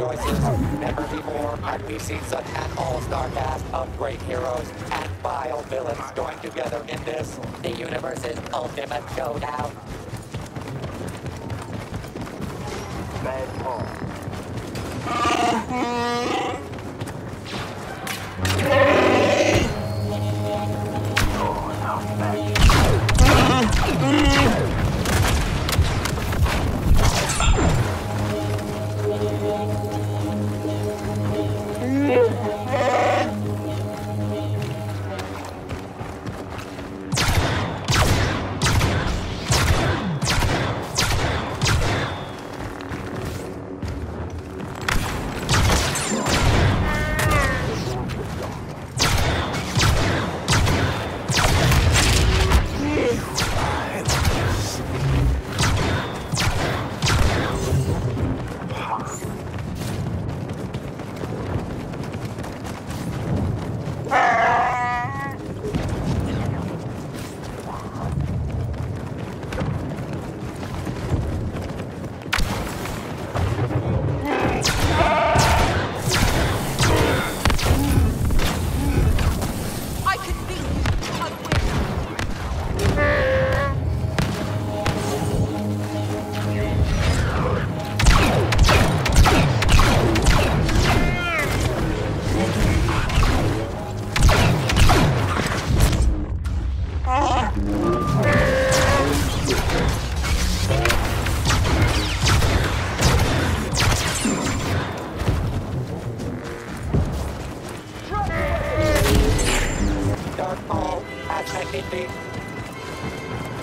galaxy rejoices. Never before had we seen such an all-star cast of great heroes and vile villains join together in this, the universe's ultimate showdown. Bad call.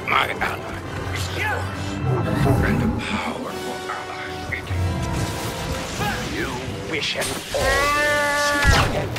My ally is yours. And a powerful ally waiting. You wish and Target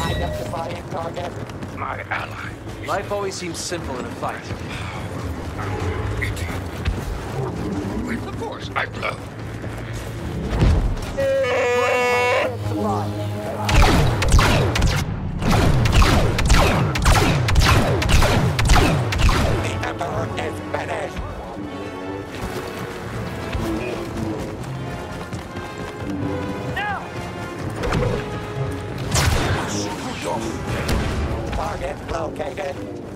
Identifying target. my ally. Life always seems simple in a fight. Of course, I blow. Target located.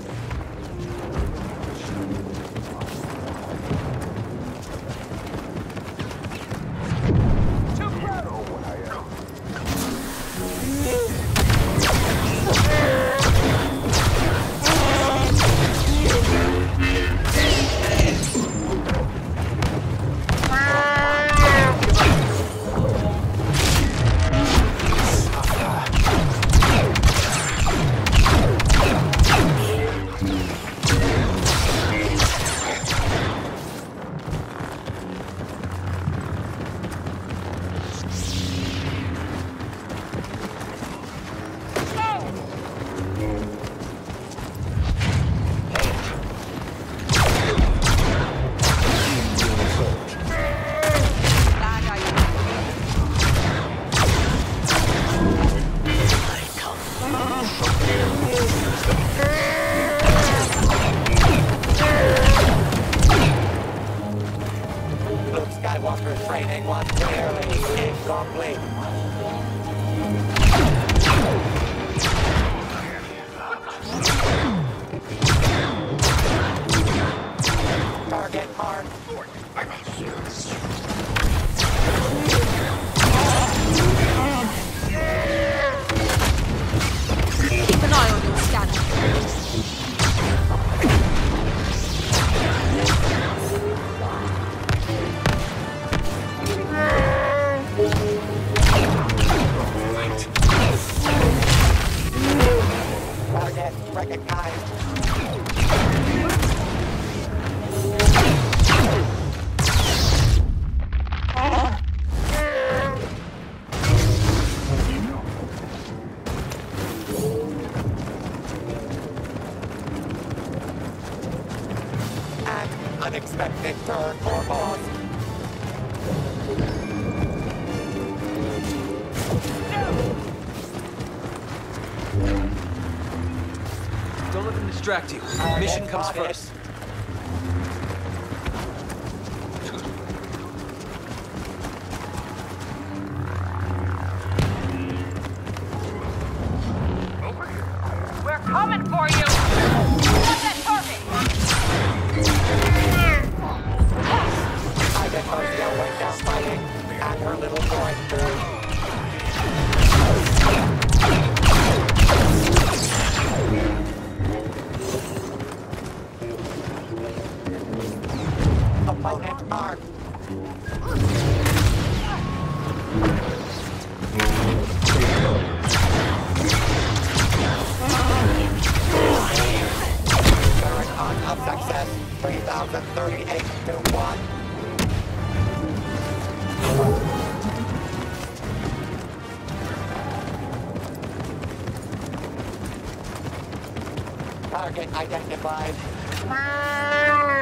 Mm-hmm. Training was clearly incomplete. Target marked. Unexpected turn for Bossk. Distract you. Mission comes first. Over here. We're coming for you! Got that target! Iden Versio went down fighting, and her little droid Target identified. Ah.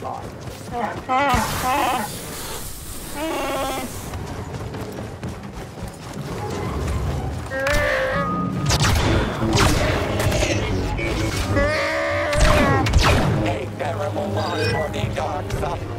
A terrible loss for the dark side.